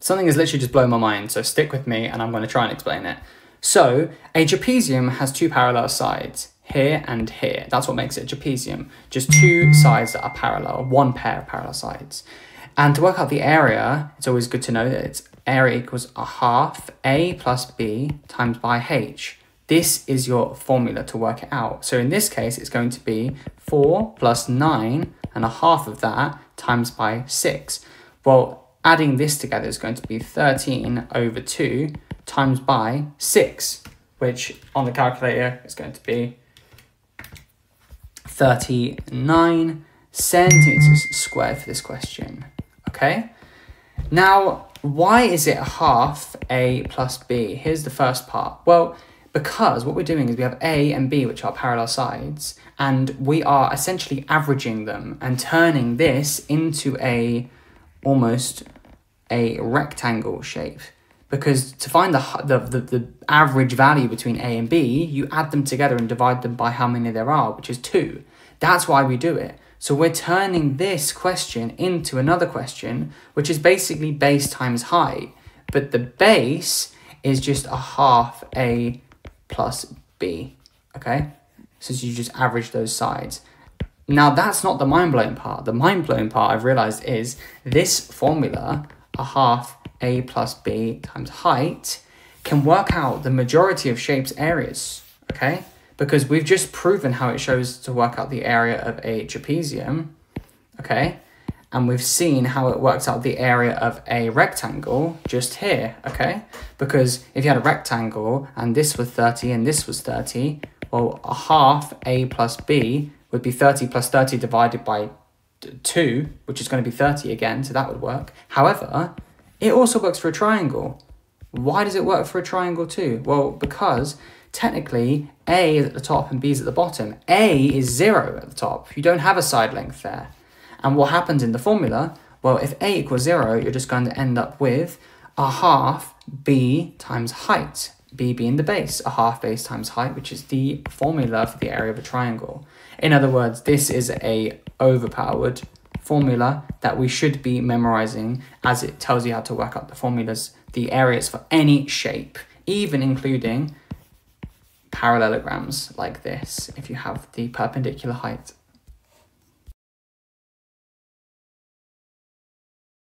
Something is literally just blowing my mind, so stick with me and I'm going to try and explain it. So, a trapezium has two parallel sides, here and here. That's what makes it a trapezium. Just two sides that are parallel, one pair of parallel sides. And to work out the area, it's always good to know that its area equals a half a plus b times by h. This is your formula to work it out. So in this case, it's going to be 4 plus 9 and a half of that times by 6. Well, adding this together is going to be 13 over 2 times by 6, which on the calculator is going to be 39 centimeters squared for this question. Okay? Now, why is it half A plus B? Here's the first part. Well, because what we're doing is we have A and B, which are parallel sides, and we are essentially averaging them and turning this into a almost a rectangle shape. Because to find the, the, the, the average value between A and B, you add them together and divide them by how many there are, which is 2. That's why we do it. So we're turning this question into another question, which is basically base times height. But the base is just a half A plus B, okay? So you just average those sides. Now that's not the mind-blowing part. The mind-blowing part I've realized is this formula, a half A plus B times height, can work out the majority of shapes areas, okay? because we've just proven how it shows to work out the area of a trapezium, okay? And we've seen how it works out the area of a rectangle just here, okay? Because if you had a rectangle and this was 30 and this was 30, well, a half a plus b would be 30 plus 30 divided by 2, which is going to be 30 again, so that would work. However, it also works for a triangle. Why does it work for a triangle too? Well, because technically A is at the top and B is at the bottom. A is zero at the top. You don't have a side length there. And what happens in the formula? Well, if A equals zero, you're just going to end up with a half B times height. B being the base, a half base times height, which is the formula for the area of a triangle. In other words, this is a overpowered formula that we should be memorizing as it tells you how to work out the formulas, the areas for any shape, even including parallelograms like this if you have the perpendicular height